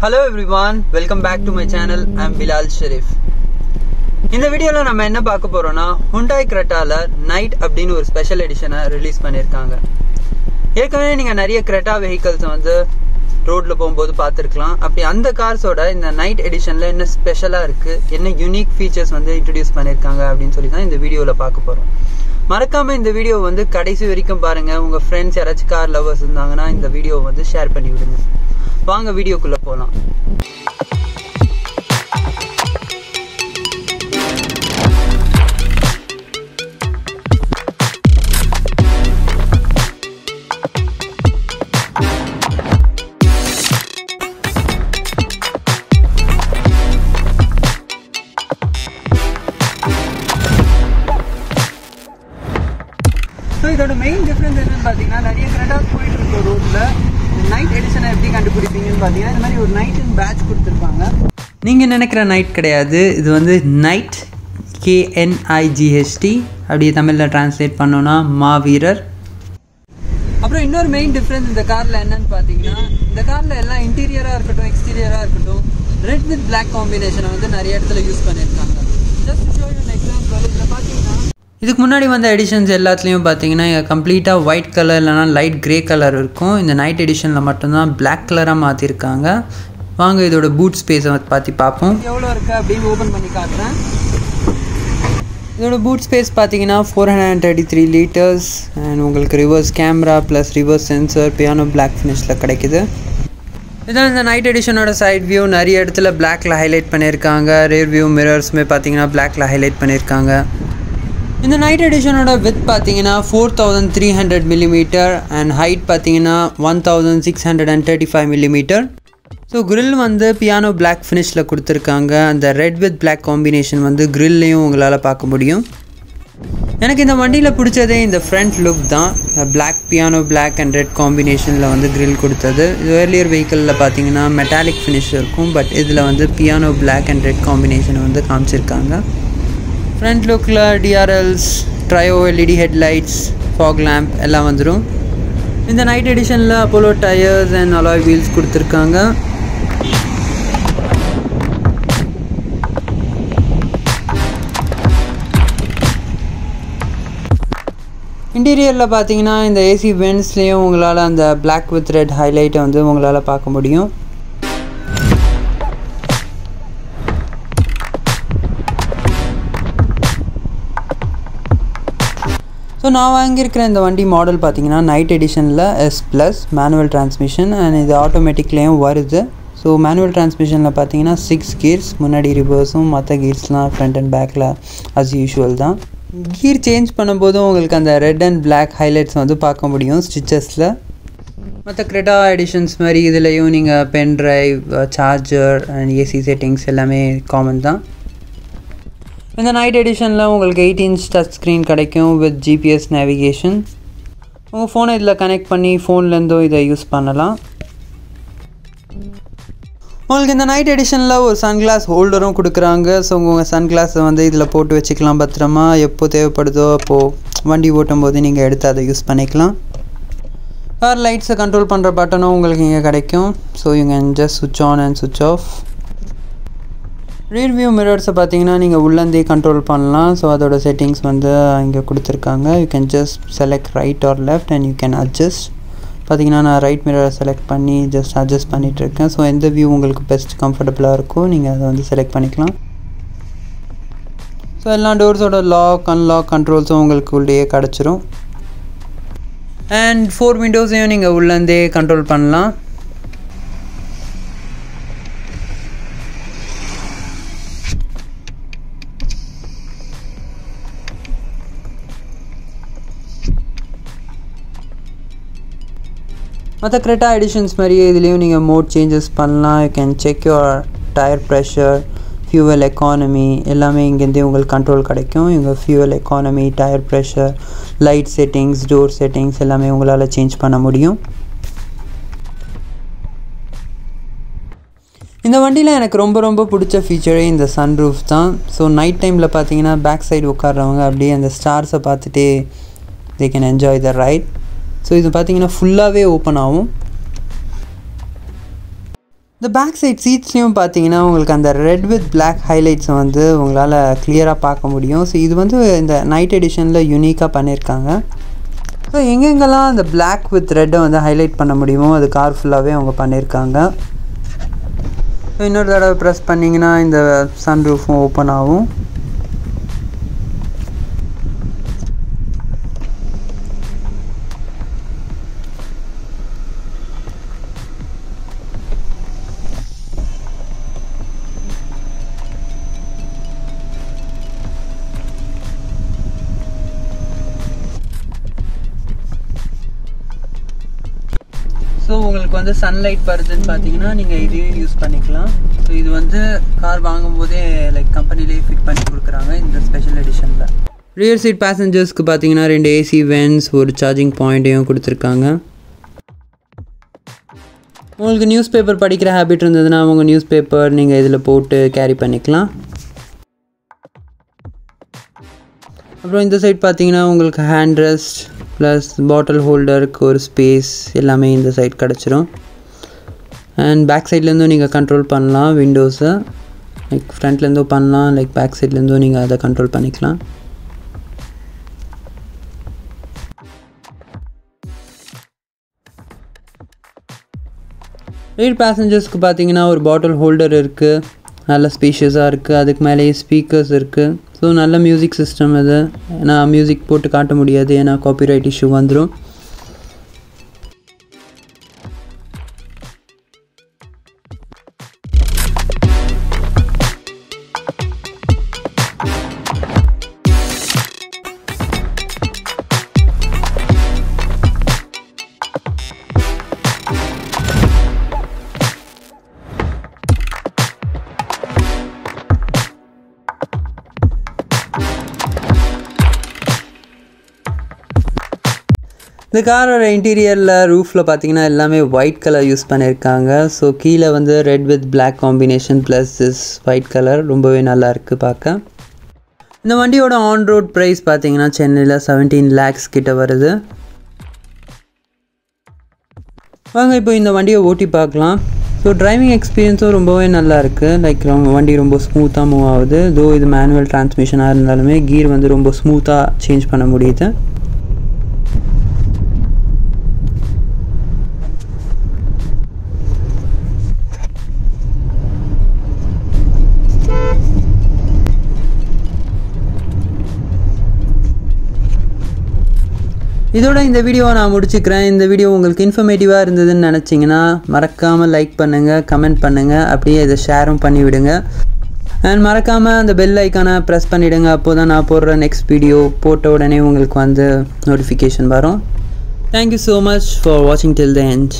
Hello everyone welcome back to my channel I'm Bilal Sharif இந்த வீடியோவில் நம்ம என்ன பார்க்க போகிறோம்னா ஹுண்டாய் கிரெட்டாவில் நைட் அப்படின்னு ஒரு ஸ்பெஷல் எடிஷனை ரிலீஸ் பண்ணியிருக்காங்க ஏற்கனவே நீங்கள் நிறைய கிரெட்டா வெஹிக்கல்ஸை வந்து ரோட்டில் போகும்போது பார்த்துருக்கலாம். அப்படி அந்த கார்ஸோட இந்த நைட் எடிஷனில் என்ன ஸ்பெஷலாக இருக்குது என்ன யூனிக் ஃபீச்சர்ஸ் வந்து இன்ட்ரடியூஸ் பண்ணியிருக்காங்க அப்படின்னு சொல்லி தான் இந்த வீடியோவில் பார்க்க போகிறோம் மறக்காமல் இந்த வீடியோ வந்து கடைசி வரைக்கும் பாருங்கள் உங்கள் ஃப்ரெண்ட்ஸ் யாராச்சும் கார் லவர்ஸ் இருந்தாங்கன்னா இந்த வீடியோவை வந்து ஷேர் பண்ணி விடுங்க. வாங்க வீடியோக்குள்ளே போகலாம் ஸோ இதோட மெயின் டிஃப்ரென்ஸ் என்னன்னு பார்த்தீங்கன்னா நிறைய கிரெட்டாஸ் போயிட்டு இருக்க ரோட்டில் நைட் எடிஷனை எப்படி கண்டுபிடிப்பீங்கன்னு பார்த்தீங்கன்னா இந்த மாதிரி ஒரு நைட் இன் பேட்ச் கொடுத்துருப்பாங்க. நீங்கள் நினைக்கிற நைட் கிடையாது. இது வந்து நைட் கேஎன்ஐஜிஹெச்டி அப்படியே தமிழில் டிரான்ஸ்லேட் பண்ணோன்னா மாவீரர். அப்புறம் இன்னொரு மெயின் டிஃப்ரென்ஸ் இந்த காரில் என்னன்னு பார்த்தீங்கன்னா இந்த காரில் எல்லாம் இன்டீரியராக இருக்கட்டும் எக்ஸ்டீரியராக இருக்கட்டும் ரெட் வித் பிளாக் காம்பினேஷனை வந்து நிறைய இடத்துல யூஸ் பண்ணியிருக்காங்க. ஜஸ்ட் ஷோ யூ பார்த்தீங்கன்னா இதுக்கு முன்னாடி வந்த எடிஷன்ஸ் எல்லாத்துலேயும் பார்த்தீங்கன்னா கம்ப்ளீட்டாக ஒயிட் கலர் இல்லைனா லைட் கிரே கலர் இருக்கும். இந்த நைட் எடிஷனில் மட்டும்தான் பிளாக் கலராக மாற்றிருக்காங்க வாங்க இதோட பூட் ஸ்பேஸை பார்த்து பார்ப்போம் எவ்வளோ இருக்குது அப்படின்னு ஓப்பன் பண்ணி காட்டுறேன். இதோட பூட் ஸ்பேஸ் பார்த்தீங்கன்னா four hundred and thirty three litres and உங்களுக்கு reverse camera plus reverse sensor piano black ஃபினிஷில் கிடைக்குது. இதான் இந்த நைட் எடிஷனோட சைட் வியூ நிறைய இடத்துல பிளாக்ல ஹைலைட் பண்ணியிருக்காங்க ரேர் வியூ மிரர்ஸுமே பார்த்தீங்கன்னா பிளாக்ல ஹைலைட் பண்ணியிருக்காங்க இந்த நைட் எடிஷனோட வித் பார்த்தீங்கன்னா four thousand three hundred millimetre and height பார்த்தீங்கன்னா one thousand six hundred and thirty five millimetre so grill வந்து பியானோ பிளாக் ஃபினிஷில் கொடுத்துருக்காங்க. அந்த ரெட் வித் பிளாக் காம்பினேஷன் வந்து க்ரில்லையும் உங்களால் பார்க்க முடியும். எனக்கு இந்த வண்டியில் பிடிச்சதே இந்த ஃப்ரண்ட் லுக் தான். Black piano black and red காம்பினேஷனில் வந்து க்ரில் கொடுத்தது. ஏர்லியர் வெஹிக்கிளில் பார்த்தீங்கன்னா மெட்டாலிக் ஃபினிஷ் இருக்கும். பட் இதில் வந்து piano black and red combination வந்து காமிச்சிருக்காங்க. ஃப்ரண்ட் லுக்கில் DRLs trio LED headlights fog lamp எல்லாம் வந்துடும் இந்த night எடிஷனில் Apollo tyres and alloy wheels கொடுத்துருக்காங்க. இன்டீரியரில் பார்த்தீங்கன்னா இந்த ஏசி வென்ஸ்லேயும் உங்களால் அந்த பிளாக் வித் ரெட் ஹைலைட்டை வந்து உங்களால் பார்க்க முடியும். ஸோ நான் வாங்கியிருக்கிற இந்த வண்டி மாடல் பார்த்தீங்கன்னா night எடிஷனில் S plus manual transmission and இது ஆட்டோமேட்டிக்லேயும் வருது. ஸோ மேனுவல் டிரான்ஸ்மிஷனில் பார்த்தீங்கன்னா சிக்ஸ் கீர்ஸ் முன்னாடி ரிவர்ஸும் மற்ற கீர்ஸ்லாம் ஃப்ரண்ட் அண்ட் பேக்கில் அஸ் யூஷுவல் தான். கீர் சேஞ்ச் பண்ணும்போதும் உங்களுக்கு அந்த ரெட் அண்ட் பிளாக் ஹைலைட்ஸ் வந்து பார்க்க முடியும் ஸ்டிச்சஸில் மற்ற கிரெட்டா எடிஷன்ஸ் மாதிரி இதுலேயும் நீங்கள் pen drive charger and AC settings எல்லாமே காமன் தான். இந்த நைட் எடிஷனில் உங்களுக்கு எயிட் இன்ச் டச் ஸ்க்ரீன் கிடைக்கும் வித் ஜிபிஎஸ் நேவிகேஷன் உங்கள் ஃபோனை இதில் கனெக்ட் பண்ணி ஃபோன்லேருந்தும் இதை யூஸ் பண்ணலாம். உங்களுக்கு இந்த நைட் எடிஷனில் ஒரு சன்கிளாஸ் ஹோல்டரும் கொடுக்குறாங்க. ஸோ உங்கள் சன்கிளாஸை வந்து இதில் போட்டு வச்சுக்கலாம் பத்திரமா. எப்போ தேவைப்படுதோ அப்போது வண்டி ஓட்டும் போது நீங்கள் எடுத்து அதை யூஸ் பண்ணிக்கலாம். வேறு லைட்ஸை கண்ட்ரோல் பண்ணுற பட்டனும் உங்களுக்கு இங்கே கிடைக்கும். So you can just switch on and switch off rear view மிரர்ஸை பார்த்தீங்கன்னா நீங்கள் உள்ளேந்தே கண்ட்ரோல் பண்ணலாம். ஸோ அதோட செட்டிங்ஸ் வந்து இங்கே கொடுத்துருக்காங்க. You can just select right or left and you can adjust பார்த்தீங்கன்னா நான் ரைட் மிரரை செலக்ட் பண்ணி ஜஸ்ட் அட்ஜஸ்ட் பண்ணிகிட்ருக்கேன் ஸோ எந்த வியூ உங்களுக்கு பெஸ்ட் கம்ஃபர்டபுளாக இருக்கோ நீங்கள் அதை வந்து செலக்ட் பண்ணிக்கலாம். ஸோ எல்லா டோர்ஸோட லாக் அன்லாக் கண்ட்ரோல்ஸும் உங்களுக்கு உள்ளேயே கிடச்சிரும். அண்ட் ஃபோர் விண்டோஸையும் நீங்கள் உள்ளேருந்தே கண்ட்ரோல் பண்ணலாம். மற்ற கிரெட்டா எடிஷன்ஸ் மாதிரியே இதுலேயும் நீங்கள் மோட் சேஞ்சஸ் பண்ணலாம். You can check your tyre pressure fuel economy எல்லாமே இங்கேருந்தே உங்களுக்கு கண்ட்ரோல் கிடைக்கும். இங்கே fuel economy tyre pressure light settings door settings எல்லாமே உங்களால் சேஞ்ச் பண்ண முடியும். இந்த வண்டியில் எனக்கு ரொம்ப ரொம்ப பிடிச்ச ஃபீச்சரே இந்த சன்ரூஃப் தான். ஸோ நைட் டைமில் பார்த்தீங்கன்னா பேக் சைடு உட்காடுறவங்க அப்படியே அந்த ஸ்டார்ஸை பார்த்துட்டே they can enjoy the ride so இது பார்த்தீங்கன்னா ஃபுல்லாகவே ஓப்பன் ஆகும். இந்த பேக் சைட் சீட்ஸ்லேயும் பார்த்தீங்கன்னா உங்களுக்கு அந்த ரெட் வித் பிளாக் ஹைலைட்ஸை வந்து உங்களால் கிளியராக பார்க்க முடியும். ஸோ இது வந்து இந்த நைட் எடிஷனில் யூனிக்காக பண்ணியிருக்காங்க ஸோ எங்கெங்கெல்லாம் அந்த பிளாக் வித் ரெட்டை வந்து ஹைலைட் பண்ண முடியுமோ அது கார் ஃபுல்லாகவே அவங்க பண்ணியிருக்காங்க ஸோ இன்னொரு தடவை ப்ரெஸ் பண்ணிங்கன்னா இந்த சன் ரூஃபும் ஓப்பன் ஆகும். ஸோ உங்களுக்கு வந்து சன்லைட் வருதுன்னு பார்த்தீங்கன்னா நீங்கள் இதையும் யூஸ் பண்ணிக்கலாம். ஸோ இது வந்து கார் வாங்கும்போதே லைக் கம்பெனிலேயே ஃபிட் பண்ணி கொடுக்குறாங்க இந்த ஸ்பெஷல் எடிஷனில் ரியர் சீட் பேசஞ்சர்ஸ்க்கு பார்த்தீங்கன்னா ரெண்டு ஏசி வென்ஸ் ஒரு சார்ஜிங் பாயிண்ட்டையும் கொடுத்துருக்காங்க. உங்களுக்கு நியூஸ் பேப்பர் படிக்கிற ஹேபிட் இருந்ததுன்னா உங்கள் நியூஸ் பேப்பர் நீங்கள் இதில் போட்டு கேரி பண்ணிக்கலாம். அப்புறம் இந்த சைட் பார்த்தீங்கன்னா உங்களுக்கு ஹேண்ட் ரெஸ்ட் ப்ளஸ் பாட்டில் ஹோல்டருக்கு ஒரு ஸ்பேஸ் எல்லாமே இந்த சைட் கிடச்சிரும். அண்ட் பேக் சைட்லேருந்தும் நீங்கள் கண்ட்ரோல் பண்ணலாம் விண்டோஸை லைக் ஃப்ரண்ட்லேருந்தும் பண்ணலாம் லைக் பேக் சைட்லேருந்தும் நீங்கள் அதை கண்ட்ரோல் பண்ணிக்கலாம். ரைட் பேசஞ்சர்ஸ்க்கு பார்த்தீங்கன்னா ஒரு பாட்டில் ஹோல்டர் இருக்குது நல்ல ஸ்பீஷியஸாக இருக்குது அதுக்கு மேலேயே ஸ்பீக்கர்ஸ் இருக்குது ஸோ நல்ல மியூசிக் சிஸ்டம் இது. நான் மியூசிக் போட்டு காட்ட முடியாது. ஏன்னா காப்பிரைட் இஷ்யூ வந்துடும் இந்த காரோட இன்டீரியரில் ரூஃபில் பார்த்தீங்கன்னா எல்லாமே ஒயிட் கலர் யூஸ் பண்ணியிருக்காங்க ஸோ கீழே வந்து red with black combination plus this white colour ரொம்பவே நல்லா இருக்குது பார்க்க இந்த வண்டியோட ஆன் ரோட் ப்ரைஸ் பார்த்தீங்கன்னா சென்னையில் செவன்டீன் லேக்ஸ் கிட்ட வருது. வாங்க இப்போ இந்த வண்டியை ஓட்டி பார்க்கலாம். ஸோ டிரைவிங் எக்ஸ்பீரியன்ஸும் ரொம்பவே நல்லா இருக்குது லைக் ரொம்ப வண்டி ரொம்ப ஸ்மூத்தாக மூவ் ஆகுது. தோ இது மேனுவல் டிரான்ஸ்மிஷனாக இருந்தாலுமே கீர் வந்து ரொம்ப ஸ்மூத்தாக சேஞ்ச் பண்ண முடியுது. இதோட இந்த வீடியோவை நான் முடிச்சுக்கிறேன். இந்த வீடியோ உங்களுக்கு இன்ஃபர்மேட்டிவாக இருந்ததுன்னு நினச்சிங்கன்னா மறக்காமல் லைக் பண்ணுங்கள் கமெண்ட் பண்ணுங்கள் அப்படியே இதை ஷேரும் பண்ணிவிடுங்க. அண்ட் மறக்காமல் அந்த பெல் ஐக்கானை ப்ரெஸ் பண்ணிவிடுங்க அப்போ தான் நான் போடுற நெக்ஸ்ட் வீடியோ போட்ட உடனே உங்களுக்கு வந்து நோட்டிஃபிகேஷன் வரும். Thank you so much for வாட்சிங் டில் த எண்ட்